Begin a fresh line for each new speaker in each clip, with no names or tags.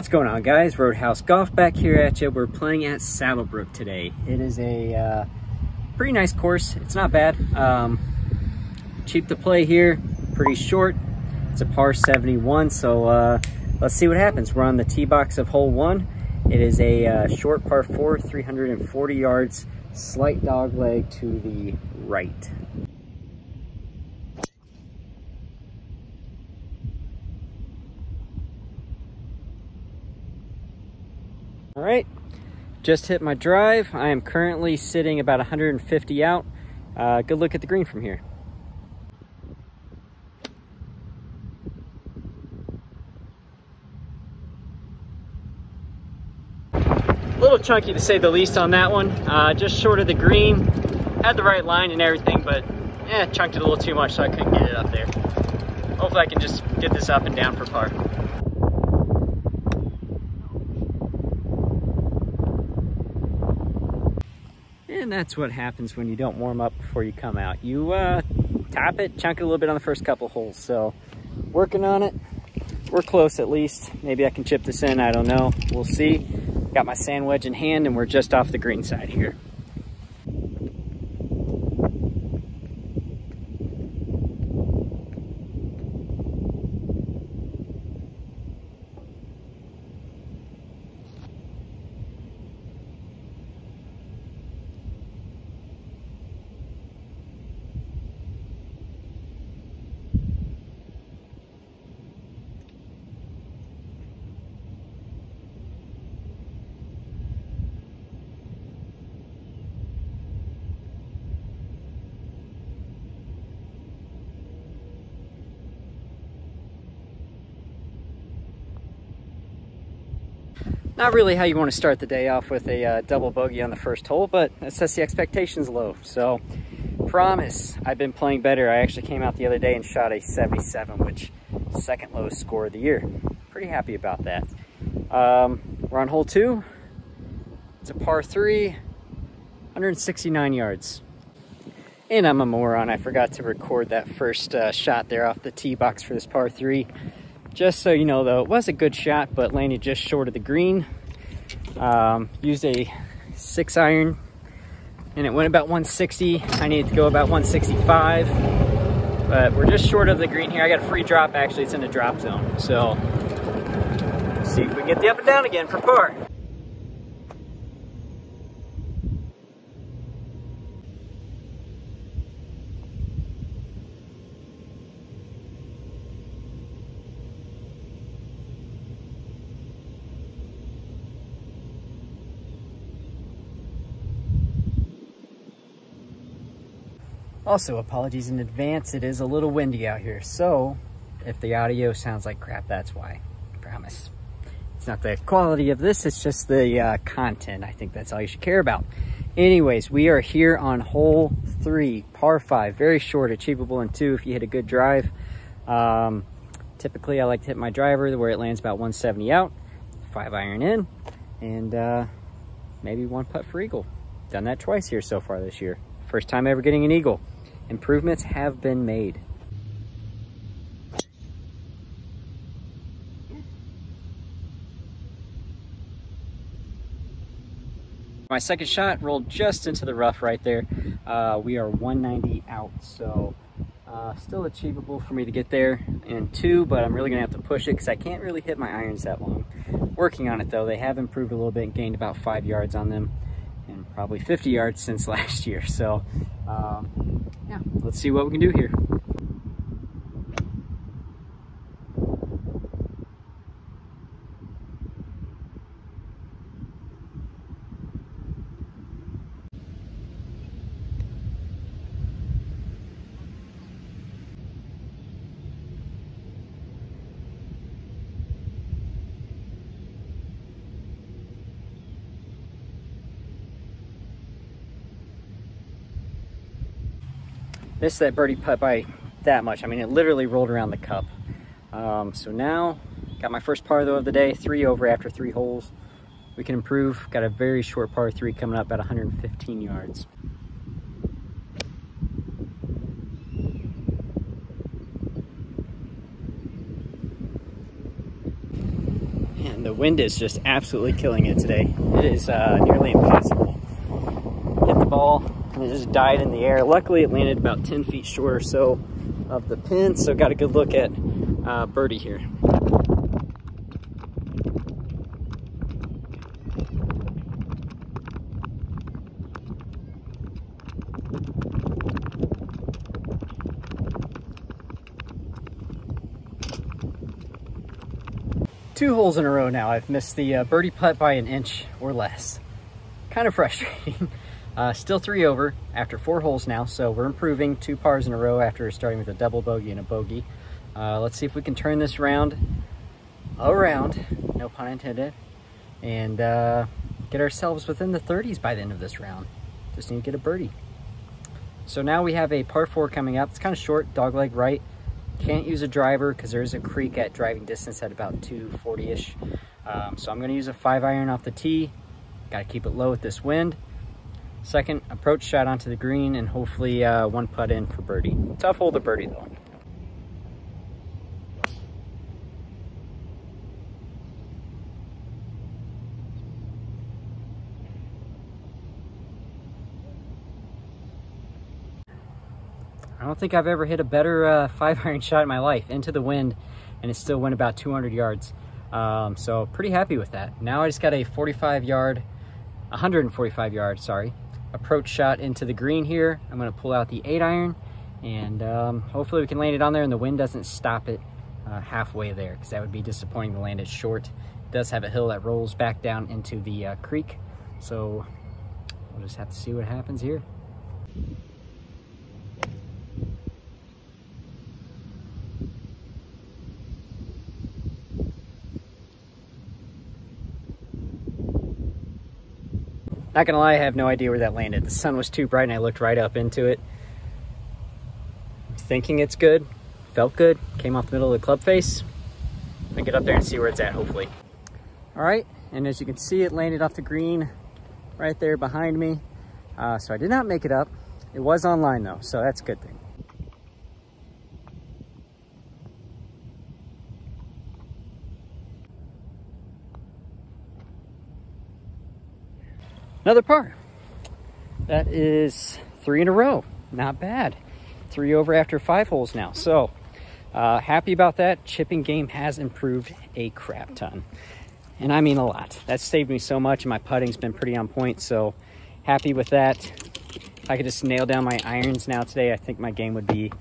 What's going on guys? Rhodehouse Golf back here at you. We're playing at Saddlebrook today. It is a uh, pretty nice course. It's not bad. Um, cheap to play here, pretty short. It's a par 71, so uh, let's see what happens. We're on the tee box of hole one. It is a uh, short par four, 340 yards, slight dog leg to the right. All right, just hit my drive. I am currently sitting about 150 out. Uh, good look at the green from here. A little chunky to say the least on that one. Uh, just short of the green. Had the right line and everything, but yeah, chunked it a little too much so I couldn't get it up there. Hopefully I can just get this up and down for par. And that's what happens when you don't warm up before you come out. You uh, tap it, chunk it a little bit on the first couple holes. So working on it. We're close at least. Maybe I can chip this in, I don't know. We'll see. Got my sand wedge in hand and we're just off the green side here. Not really how you want to start the day off with a uh, double bogey on the first hole, but that sets the expectations low. So promise, I've been playing better. I actually came out the other day and shot a 77, which second lowest score of the year. Pretty happy about that. Um, we're on hole two. It's a par three, 169 yards. And I'm a moron. I forgot to record that first uh, shot there off the tee box for this par three. Just so you know though, it was a good shot, but landed just short of the green. Um, used a six iron and it went about 160. I needed to go about 165, but we're just short of the green here. I got a free drop, actually, it's in the drop zone. So, see if we can get the up and down again for par. Also, apologies in advance. It is a little windy out here. So, if the audio sounds like crap, that's why. I promise. It's not the quality of this, it's just the uh, content. I think that's all you should care about. Anyways, we are here on hole three, par five. Very short, achievable in two if you hit a good drive. Um, typically, I like to hit my driver where it lands about 170 out, five iron in, and uh, maybe one putt for eagle. Done that twice here so far this year. First time ever getting an eagle. Improvements have been made. My second shot rolled just into the rough right there. Uh, we are 190 out, so uh, still achievable for me to get there in two, but I'm really gonna have to push it because I can't really hit my irons that long. Working on it though, they have improved a little bit and gained about five yards on them probably 50 yards since last year. So um, yeah, let's see what we can do here. Missed that birdie putt by that much. I mean, it literally rolled around the cup. Um, so now, got my first par though of the day, three over after three holes. We can improve. Got a very short par three coming up at 115 yards. And the wind is just absolutely killing it today. It is uh, nearly impossible. And it just died in the air. Luckily, it landed about 10 feet short or so of the pin, so got a good look at uh, birdie here. two holes in a row now. I've missed the uh, birdie putt by an inch or less. Kind of frustrating. Uh, still three over after four holes now, so we're improving two pars in a row after starting with a double bogey and a bogey. Uh, let's see if we can turn this round around, no pun intended, and uh, get ourselves within the 30s by the end of this round. Just need to get a birdie. So now we have a par four coming up. It's kind of short, dogleg right. Can't use a driver because there's a creek at driving distance at about 240-ish. Um, so I'm going to use a five iron off the tee. Got to keep it low with this wind. Second approach shot onto the green and hopefully uh, one putt in for birdie. Tough hole to birdie though. I don't think I've ever hit a better uh, five iron shot in my life into the wind and it still went about 200 yards. Um, so pretty happy with that. Now I just got a 45 yard, 145 yard, sorry, approach shot into the green here. I'm gonna pull out the eight iron and um, hopefully we can land it on there and the wind doesn't stop it uh, halfway there because that would be disappointing to land it short. It does have a hill that rolls back down into the uh, creek. So we'll just have to see what happens here. Not gonna lie, I have no idea where that landed. The sun was too bright and I looked right up into it. Thinking it's good, felt good, came off the middle of the club face. I get up there and see where it's at, hopefully. All right, and as you can see, it landed off the green right there behind me. Uh, so I did not make it up. It was online though, so that's a good thing. Another par. That is three in a row. Not bad. Three over after five holes now. So uh, happy about that. Chipping game has improved a crap ton. And I mean a lot. That saved me so much and my putting's been pretty on point. So happy with that. If I could just nail down my irons now today, I think my game would be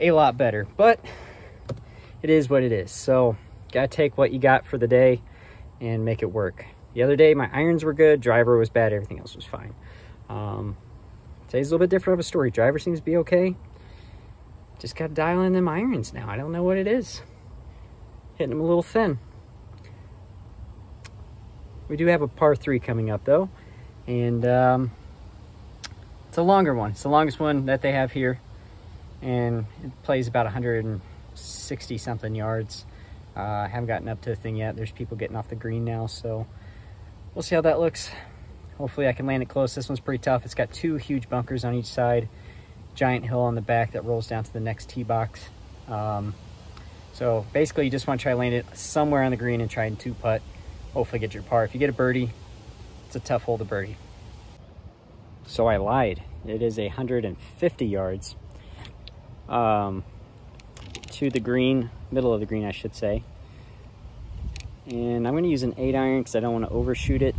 a lot better. But it is what it is. So gotta take what you got for the day and make it work. The other day, my irons were good, driver was bad, everything else was fine. Um, today's a little bit different of a story. Driver seems to be okay. Just got to dial in them irons now. I don't know what it is. Hitting them a little thin. We do have a par three coming up though. And um, it's a longer one. It's the longest one that they have here. And it plays about 160 something yards. Uh, I haven't gotten up to the thing yet. There's people getting off the green now, so we'll see how that looks. Hopefully I can land it close. This one's pretty tough. It's got two huge bunkers on each side, giant hill on the back that rolls down to the next tee box. Um, so basically you just want to try land it somewhere on the green and try and two putt. Hopefully get your par. If you get a birdie, it's a tough hole to birdie. So I lied. It is 150 yards um, to the green, middle of the green, I should say. And I'm gonna use an eight iron because I don't wanna overshoot it.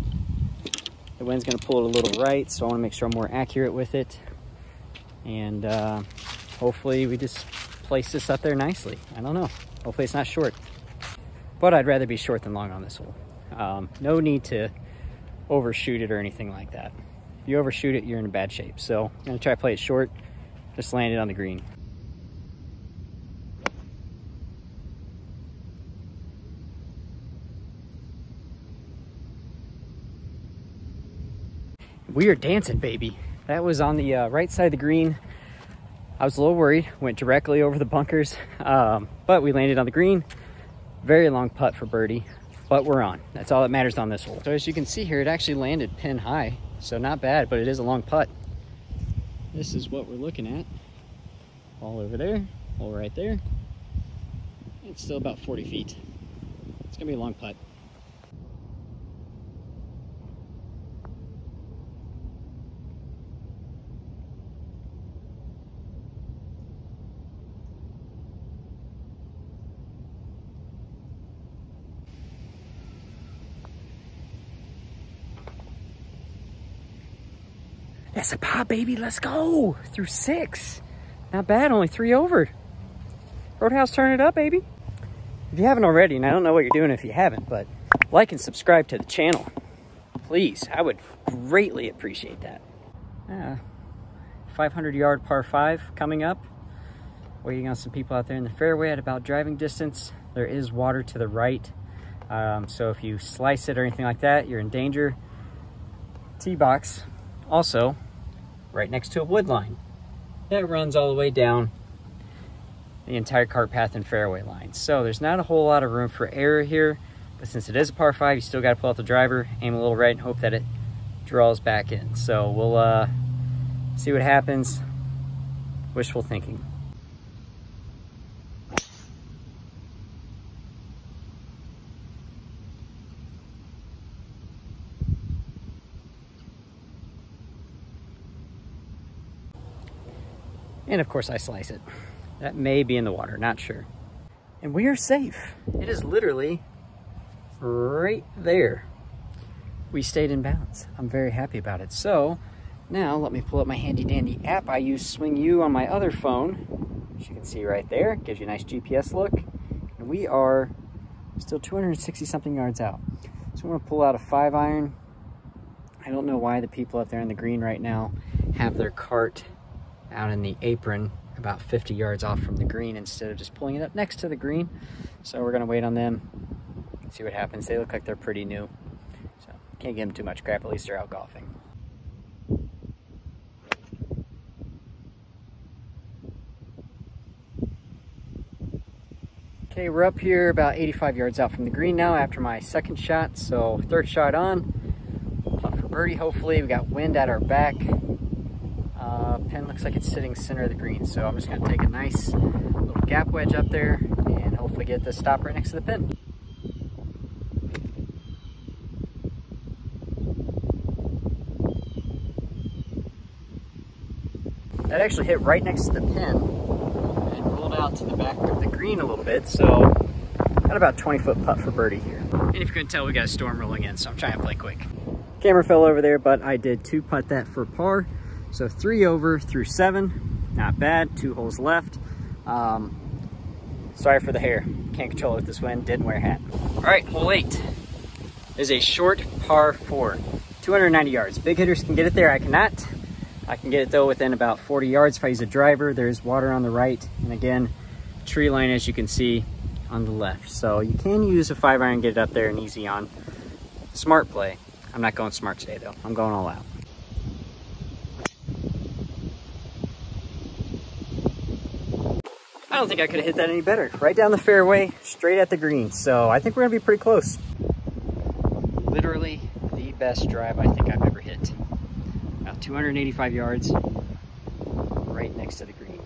The wind's gonna pull it a little right, so I wanna make sure I'm more accurate with it. And uh, hopefully we just place this up there nicely. I don't know. Hopefully it's not short. But I'd rather be short than long on this hole. Um, no need to overshoot it or anything like that. If you overshoot it, you're in bad shape. So I'm gonna try to play it short, just land it on the green. We are dancing, baby. That was on the uh, right side of the green. I was a little worried, went directly over the bunkers, um, but we landed on the green. Very long putt for birdie, but we're on. That's all that matters on this hole. So as you can see here, it actually landed pin high, so not bad, but it is a long putt. This is what we're looking at. All over there, all right there. It's still about 40 feet. It's gonna be a long putt. That's a pot, baby. Let's go. Through six. Not bad. Only three over. Rhodehouse, turn it up, baby. If you haven't already, and I don't know what you're doing if you haven't, but like and subscribe to the channel. Please. I would greatly appreciate that. Uh, 500 yard par five coming up. Waiting on some people out there in the fairway at about driving distance. There is water to the right. Um, so if you slice it or anything like that, you're in danger. Tee box also right next to a wood line that runs all the way down the entire cart path and fairway line. So there's not a whole lot of room for error here, but since it is a par five, you still got to pull out the driver, aim a little right, and hope that it draws back in. So we'll uh, see what happens. Wishful thinking. And of course I slice it. That may be in the water, not sure. And we are safe. It is literally right there. We stayed in bounds. I'm very happy about it. So now let me pull up my handy dandy app. I use SwingU on my other phone. As you can see right there, gives you a nice GPS look. And we are still 260 something yards out. So I'm gonna pull out a five iron. I don't know why the people up there in the green right now have their cart out in the apron about 50 yards off from the green instead of just pulling it up next to the green. So we're gonna wait on them, see what happens. They look like they're pretty new. So can't give them too much crap, at least they're out golfing. Okay, we're up here about 85 yards out from the green now after my second shot. So third shot on, for birdie hopefully. We got wind at our back. Uh, pin looks like it's sitting center of the green. So I'm just gonna take a nice little gap wedge up there and hopefully get the stop right next to the pin. That actually hit right next to the pin and rolled out to the back of the green a little bit. So got about 20 foot putt for birdie here. And if you can tell, we got a storm rolling in, so I'm trying to play quick. Camera fell over there, but I did two putt that for par. So three over through seven, not bad, two holes left. Um, sorry for the hair, can't control it with this wind, didn't wear a hat. All right, hole eight is a short par four, 290 yards. Big hitters can get it there, I cannot. I can get it though within about 40 yards if I use a driver. There's water on the right, and again, tree line as you can see on the left. So you can use a five iron, get it up there and easy on. Smart play. I'm not going smart today though, I'm going all out. I don't think I could have hit that any better. Right down the fairway, straight at the green. So I think we're gonna be pretty close. Literally the best drive I think I've ever hit. About 285 yards, right next to the green.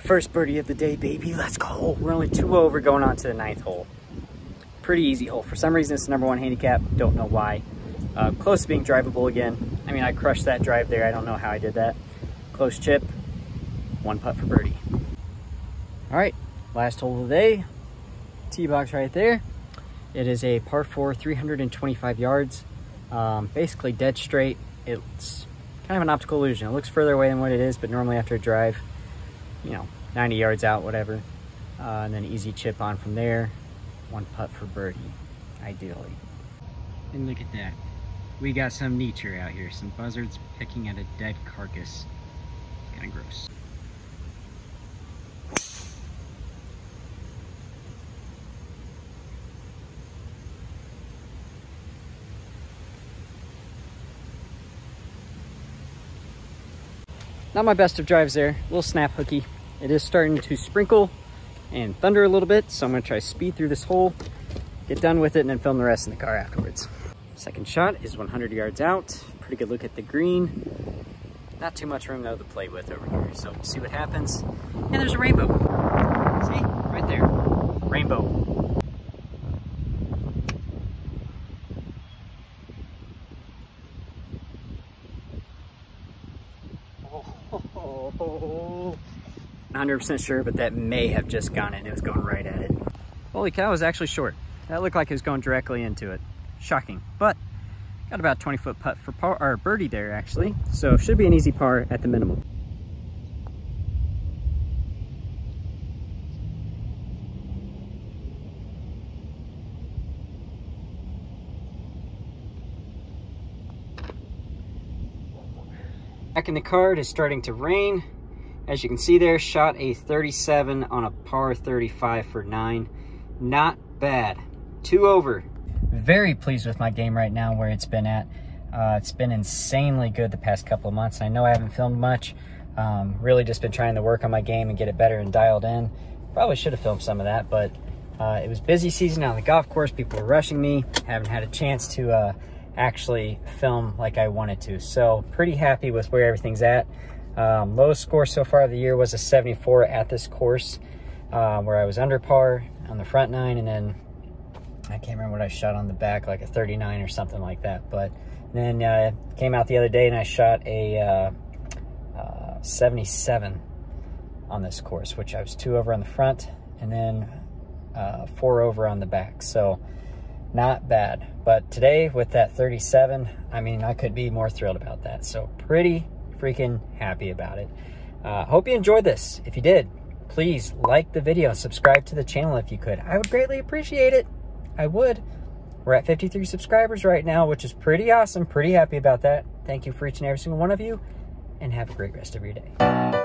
First birdie of the day, baby. Let's go. We're only two over going on to the ninth hole pretty easy hole. For some reason, it's the number one handicap. Don't know why. Uh, close to being drivable again. I mean, I crushed that drive there. I don't know how I did that. Close chip, one putt for birdie. All right, last hole of the day. Tee box right there. It is a par four, 325 yards. Um, basically dead straight. It's kind of an optical illusion. It looks further away than what it is, but normally after a drive, you know, 90 yards out, whatever. Uh, and then easy chip on from there one putt for birdie, ideally. And look at that. We got some nature out here. Some buzzards picking at a dead carcass. Kind of gross. Not my best of drives there. A little snap hooky. It is starting to sprinkle and thunder a little bit. So I'm gonna try speed through this hole, get done with it, and then film the rest in the car afterwards. Second shot is 100 yards out. Pretty good look at the green. Not too much room though to play with over here. So we'll see what happens. And there's a rainbow. See, right there, rainbow. 100% sure, but that may have just gone in. It was going right at it. Holy cow, it was actually short. That looked like it was going directly into it. Shocking. But got about 20 foot putt for par, or birdie there actually. So should be an easy par at the minimum. Back in the car, it is starting to rain. As you can see there, shot a 37 on a par 35 for nine. Not bad. Two over. Very pleased with my game right now where it's been at. Uh, it's been insanely good the past couple of months. I know I haven't filmed much. Um, really just been trying to work on my game and get it better and dialed in. Probably should have filmed some of that, but uh, it was busy season on the golf course. People were rushing me. Haven't had a chance to uh, actually film like I wanted to. So pretty happy with where everything's at. Um, lowest score so far of the year was a 74 at this course, uh, where I was under par on the front nine, and then I can't remember what I shot on the back, like a 39 or something like that. But then uh, came out the other day and I shot a uh, uh 77 on this course, which I was two over on the front and then uh, four over on the back. So not bad. But today with that 37, I mean, I could be more thrilled about that. So pretty freaking happy about it. Uh, hope you enjoyed this. If you did, please like the video, subscribe to the channel if you could. I would greatly appreciate it. I would. We're at 53 subscribers right now, which is pretty awesome. Pretty happy about that. Thank you for each and every single one of you, and have a great rest of your day.